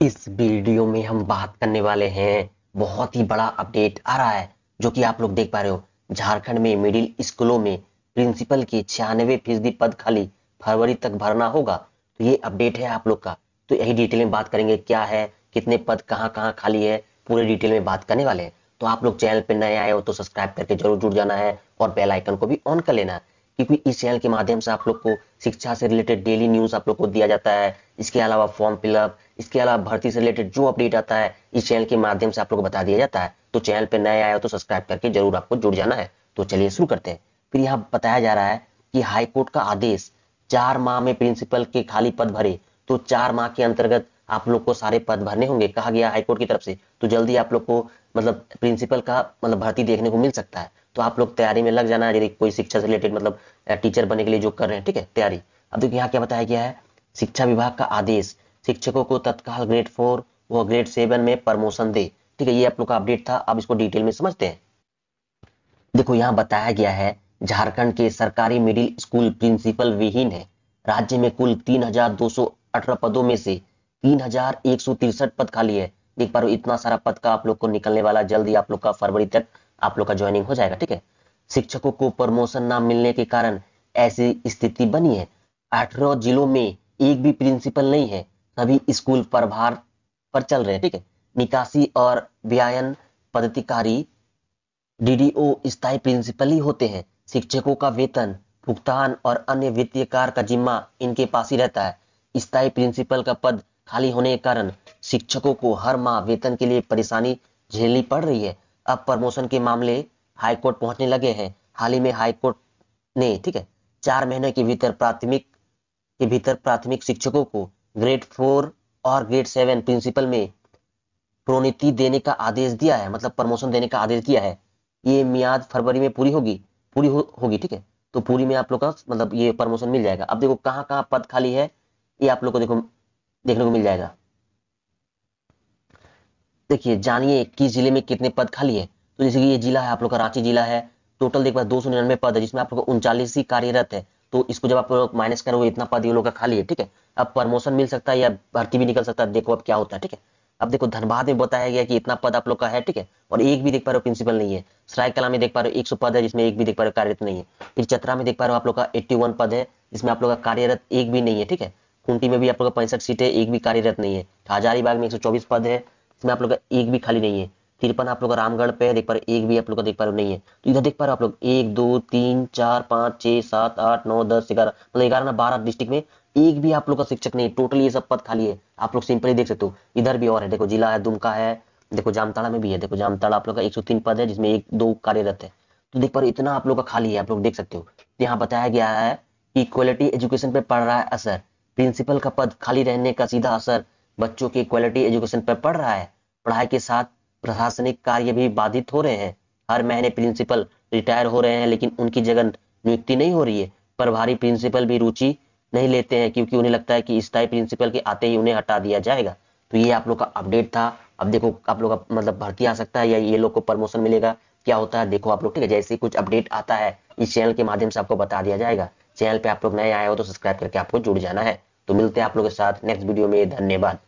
इस वीडियो में हम बात करने वाले हैं बहुत ही बड़ा अपडेट आ रहा है, जो कि आप लोग देख पा रहे हो। झारखंड में मिडिल स्कूलों में प्रिंसिपल के छियानवे फ़ीसदी पद खाली फरवरी तक भरना होगा तो ये अपडेट है आप लोग का। तो यही डिटेल में बात करेंगे, क्या है, कितने पद कहाँ कहाँ खाली है, पूरे डिटेल में बात करने वाले हैं। तो आप लोग चैनल पर नए आए हो तो सब्सक्राइब करके ज़रूर जुड़ जाना है और बेल आइकन को भी ऑन कर लेना है, क्योंकि इस चैनल के माध्यम से आप लोग को शिक्षा से रिलेटेड डेली न्यूज़ आप लोग को दिया जाता है। इसके अलावा फॉर्म फिलअप इसके अलावा भर्ती से रिलेटेड जो अपडेट आता है, इस चैनल के माध्यम से आप लोग को बता दिया जाता है। तो चैनल पर नए आया हो तो सब्सक्राइब करके ज़रूर आपको जुड़ जाना है। तो चलिए शुरू करते हैं। फिर यहाँ बताया जा रहा है कि हाईकोर्ट का आदेश, चार माह में प्रिंसिपल के खाली पद भरे तो चार माह के अंतर्गत आप लोग को सारे पद भरने होंगे, कहा गया हाईकोर्ट की तरफ़ से। तो जल्दी आप लोग को मतलब प्रिंसिपल का मतलब भर्ती देखने को मिल सकता है। तो आप लोग तैयारी में लग जाना, यदि कोई शिक्षा से रिलेटेड मतलब टीचर बनने के लिए जो कर रहे हैं, ठीक है, तैयारी। अब देखिए यहाँ क्या बताया गया है। शिक्षा विभाग का आदेश शिक्षकों को तत्काल ग्रेड फोर व ग्रेड सेवन में प्रमोशन दे। ठीक है, ये आप लोग का अपडेट था, अब इसको डिटेल में समझते हैं। देखो, यहाँ बताया गया है, झारखंड के सरकारी मिडिल स्कूल प्रिंसिपल विहीन है। राज्य में कुल तीन हज़ार दो सौ अठारह पदों में से तीन पद खाली है। देख पा इतना सारा पद का आप लोग को निकलने वाला जल्दी आप लोग का फरवरी तक आप लोग का ज्वाइनिंग हो जाएगा, ठीक है? शिक्षकों को प्रमोशन ना मिलने के कारण ऐसी स्थिति बनी है। अठारह जिलों में एक भी प्रिंसिपल नहीं है। सभी स्कूल प्रभार पर चल रहे हैं, ठीक है? निकासी और व्यायन पदाधिकारी डीडीओ स्थायी प्रिंसिपल ही होते हैं। शिक्षकों का वेतन, भुगतान और अन्य वित्तीय कार्य का जिम्मा इनके पास ही रहता है। स्थायी प्रिंसिपल का पद खाली होने के कारण शिक्षकों को हर माह वेतन के लिए परेशानी झेलनी पड़ रही है। अब प्रमोशन के मामले हाईकोर्ट पहुँचने लगे हैं। हाल ही में हाईकोर्ट ने, ठीक है, चार महीने के भीतर प्राथमिक, के भीतर प्राथमिक शिक्षकों को ग्रेड फोर और ग्रेड सेवन प्रिंसिपल में प्रोन्नति देने का आदेश दिया है मतलब प्रमोशन देने का आदेश दिया है। ये मियाद फरवरी में पूरी होगी पूरी हो, होगी ठीक है? तो पूरी में आप लोग का मतलब ये प्रमोशन मिल जाएगा। अब देखो कहाँ कहाँ पद खाली है ये आप लोग को देखो देखने को मिल जाएगा। देखिए जानिए किस ज़िले में कितने पद खाली है। तो जैसे कि ये जिला है आप लोग का रांची जिला है टोटल देख पा दो सौ निन्यानवे पद है जिसमें आप लोग उनचालीस ही कार्यरत है। तो इसको जब आप लोग माइनस करोगे, इतना पद ये लोग का खाली है, ठीक है? अब प्रमोशन मिल सकता है या भर्ती भी निकल सकता है, देखो अब क्या होता है, ठीक है? अब देखो, धनबाद में बताया गया कि इतना पद आप लोग का है, ठीक है? और एक भी देख पा रहे हो प्रिंसिपल नहीं है। सराय कला में देख पा रहे हो एक पद है, जिसमें एक भी देख पा रहे हो कार्यरत नहीं है। फिर चतरा में देख पा रहे हो आप लोग का एट्टी पद है, जिसमें आप लोग का कार्यरत एक भी नहीं है, ठीक है? खूंटी में भी आप लोग का पैंसठ सीट है एक भी कार्यरत नहीं है। हजारीबाग में एक सौ चौबीस पद है इसमें आप लोग का एक भी खाली नहीं है। तिरपन आप लोग का रामगढ़ पे है, देख पा रहे एक भी आप लोग का देख पा रहे नहीं है। तो इधर देख पा रहे आप लोग, एक, दो, तीन, चार, पाँच, छह, सात, आठ, नौ, दस, ग्यारह मतलब ग्यारह ना, बारह डिस्ट्रिक्ट में एक भी आप लोग का शिक्षक नहीं टोटली ये सब पद खाली है। आप लोग सिंपली देख सकते हो। इधर भी और है, देखो जिला है, दुमका है, देखो जामताड़ा में भी है, देखो जामताड़ा आप लोग का एक सौ तीन पद है, जिसमें एक, दो कार्यरत है। तो देख पा रहे इतना आप लोग का खाली है, आप लोग देख सकते हो। तो यहाँ बताया गया है कि क्वालिटी एजुकेशन पे पड़ रहा है असर। प्रिंसिपल का पद खाली रहने का सीधा असर बच्चों की क्वालिटी एजुकेशन पर पड़ रहा है। पढ़ाई के साथ प्रशासनिक कार्य भी बाधित हो रहे हैं। हर महीने प्रिंसिपल रिटायर हो रहे हैं, लेकिन उनकी जगह नियुक्ति नहीं हो रही है। प्रभारी प्रिंसिपल भी रुचि नहीं लेते हैं, क्योंकि उन्हें लगता है कि स्थायी प्रिंसिपल के आते ही उन्हें हटा दिया जाएगा। तो ये आप लोग का अपडेट था। अब देखो, आप लोग का मतलब भर्ती आ सकता है या ये लोग को प्रमोशन मिलेगा, क्या होता है, देखो आप लोग, ठीक है? जैसे कुछ अपडेट आता है, इस चैनल के माध्यम से आपको बता दिया जाएगा। चैनल पे आप लोग नए आए हो तो सब्सक्राइब करके आपको जुड़ जाना है। तो मिलते हैं आप लोग के साथ नेक्स्ट वीडियो में। धन्यवाद।